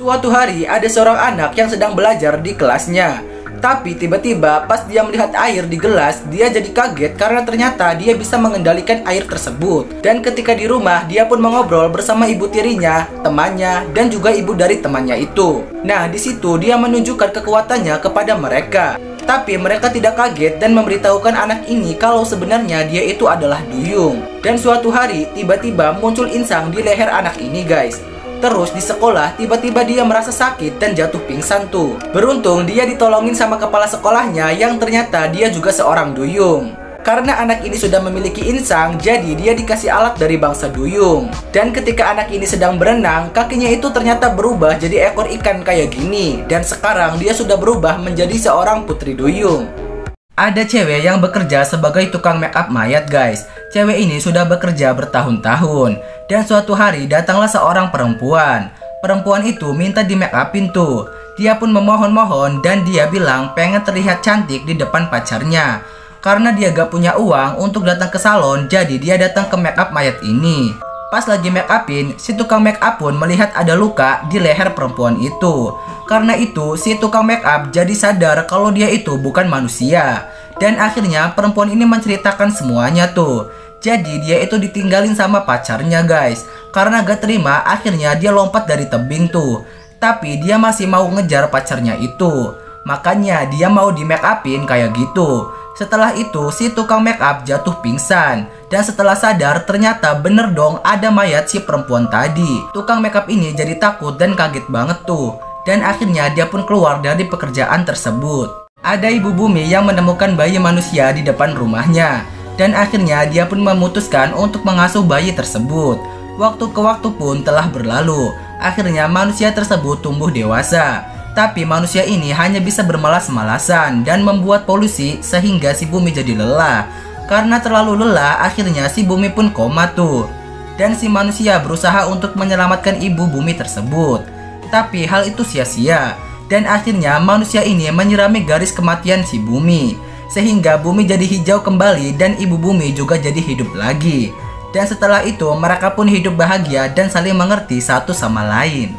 Suatu hari ada seorang anak yang sedang belajar di kelasnya. Tapi tiba-tiba pas dia melihat air di gelas, dia jadi kaget karena ternyata dia bisa mengendalikan air tersebut. Dan ketika di rumah, dia pun mengobrol bersama ibu tirinya, temannya, dan juga ibu dari temannya itu. Nah, di situ dia menunjukkan kekuatannya kepada mereka. Tapi mereka tidak kaget dan memberitahukan anak ini kalau sebenarnya dia itu adalah duyung. Dan suatu hari tiba-tiba muncul insang di leher anak ini guys. Terus di sekolah tiba-tiba dia merasa sakit dan jatuh pingsan tuh. Beruntung dia ditolongin sama kepala sekolahnya yang ternyata dia juga seorang duyung. Karena anak ini sudah memiliki insang, jadi dia dikasih alat dari bangsa duyung. Dan ketika anak ini sedang berenang, kakinya itu ternyata berubah jadi ekor ikan kayak gini. Dan sekarang dia sudah berubah menjadi seorang putri duyung. Ada cewek yang bekerja sebagai tukang make up mayat guys. Cewek ini sudah bekerja bertahun-tahun. Dan suatu hari datanglah seorang perempuan. Perempuan itu minta di make upin tuh. Dia pun memohon-mohon dan dia bilang pengen terlihat cantik di depan pacarnya. Karena dia gak punya uang untuk datang ke salon Jadi dia datang ke make up mayat ini. Pas lagi make upin, si tukang make up pun melihat ada luka di leher perempuan itu karena itu, si tukang make up jadi sadar kalau dia itu bukan manusia. Dan akhirnya perempuan ini menceritakan semuanya tuh. Jadi dia itu ditinggalin sama pacarnya guys. Karena gak terima, akhirnya dia lompat dari tebing tuh. Tapi dia masih mau ngejar pacarnya itu. Makanya dia mau di make upin kayak gitu. Setelah itu si tukang make up jatuh pingsan. Dan setelah sadar ternyata bener dong ada mayat si perempuan tadi. Tukang make up ini jadi takut dan kaget banget tuh dan akhirnya dia pun keluar dari pekerjaan tersebut. Ada ibu bumi yang menemukan bayi manusia di depan rumahnya, dan akhirnya dia pun memutuskan untuk mengasuh bayi tersebut. Waktu ke waktu pun telah berlalu, akhirnya manusia tersebut tumbuh dewasa. Tapi manusia ini hanya bisa bermalas-malasan dan membuat polusi sehingga si bumi jadi lelah. Karena terlalu lelah, akhirnya si bumi pun koma tuh. Dan si manusia berusaha untuk menyelamatkan ibu bumi tersebut. Tapi hal itu sia-sia dan akhirnya manusia ini menyirami garis kematian si bumi sehingga bumi jadi hijau kembali dan ibu bumi juga jadi hidup lagi. Dan setelah itu mereka pun hidup bahagia dan saling mengerti satu sama lain.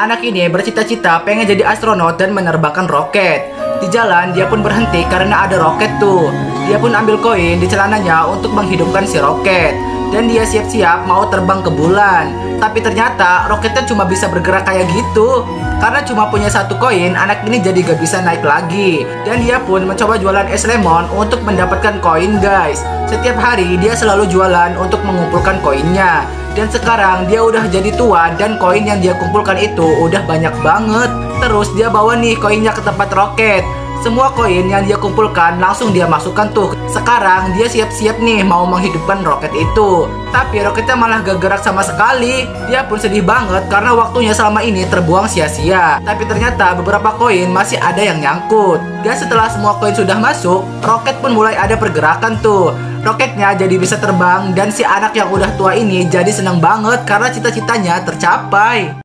Anak ini bercita-cita pengen jadi astronot dan menerbangkan roket. Di jalan dia pun berhenti karena ada roket tuh. Dia pun ambil koin di celananya untuk menghidupkan si roket dan dia siap-siap mau terbang ke bulan. Tapi ternyata roketnya cuma bisa bergerak kayak gitu. Karena cuma punya satu koin, anak ini jadi gak bisa naik lagi. Dan dia pun mencoba jualan es lemon untuk mendapatkan koin guys. Setiap hari dia selalu jualan untuk mengumpulkan koinnya. Dan sekarang dia udah jadi tua dan koin yang dia kumpulkan itu udah banyak banget. Terus dia bawa nih koinnya ke tempat roket. Semua koin yang dia kumpulkan langsung dia masukkan tuh. Sekarang dia siap-siap nih mau menghidupkan roket itu. Tapi roketnya malah gak gerak sama sekali. Dia pun sedih banget karena waktunya selama ini terbuang sia-sia. Tapi ternyata beberapa koin masih ada yang nyangkut. Dan setelah semua koin sudah masuk, roket pun mulai ada pergerakan tuh. Roketnya jadi bisa terbang dan si anak yang udah tua ini jadi seneng banget karena cita-citanya tercapai.